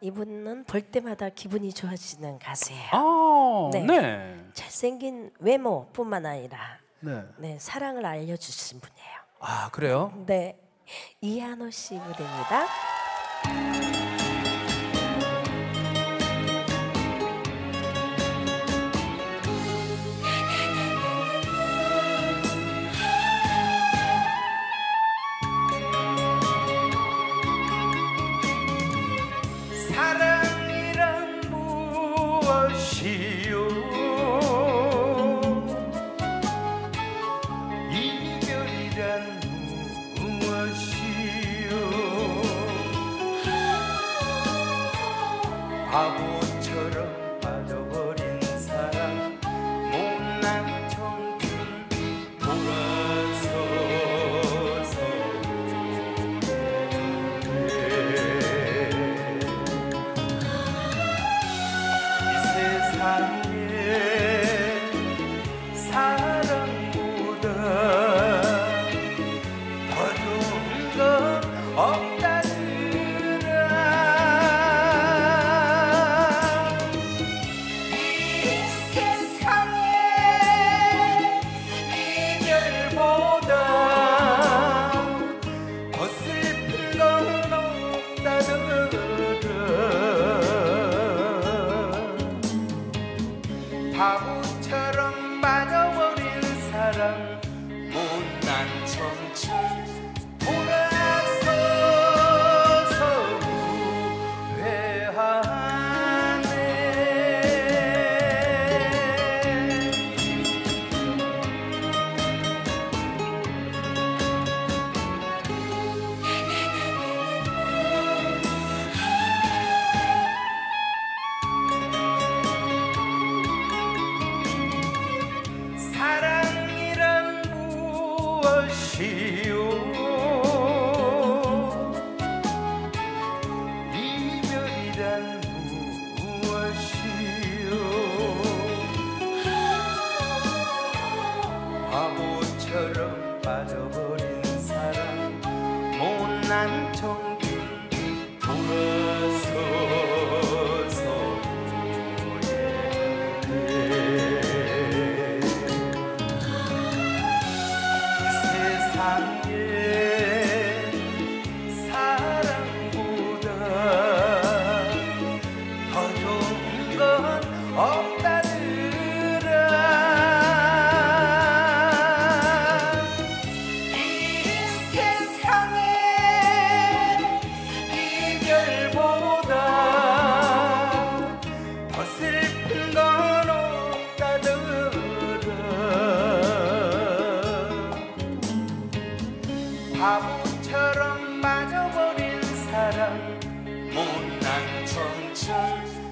이분은 볼 때마다 기분이 좋아지는 가수예요. 아, 네. 네. 잘생긴 외모뿐만 아니라 네. 네, 사랑을 알려주신 분이에요. 아, 그래요? 네, 이한호 씨 무대입니다. 바 바보처럼 빠져버린 사랑 못난 청춘 못 바보처럼 빠져버린 사랑 못난 청춘